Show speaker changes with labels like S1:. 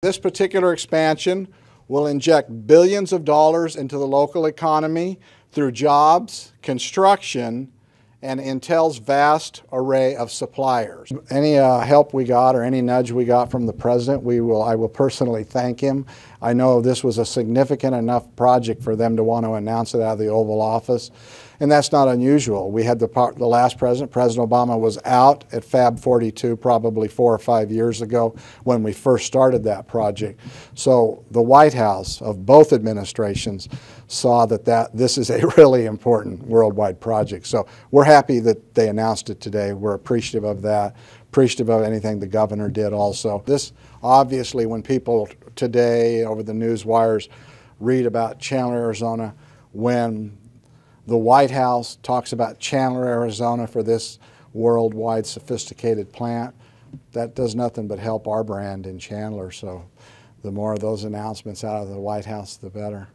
S1: This particular expansion will inject billions of dollars into the local economy through jobs, construction, and Intel's vast array of suppliers. Any uh, help we got or any nudge we got from the president, we will, I will personally thank him. I know this was a significant enough project for them to want to announce it out of the Oval Office, and that's not unusual. We had the, the last president, President Obama, was out at Fab 42 probably four or five years ago when we first started that project. So the White House of both administrations saw that, that this is a really important worldwide project. So we're happy that they announced it today. We're appreciative of that, appreciative of anything the governor did also. This, obviously, when people today over the news wires read about Chandler, Arizona, when the White House talks about Chandler, Arizona for this worldwide sophisticated plant, that does nothing but help our brand in Chandler. So the more of those announcements out of the White House, the better.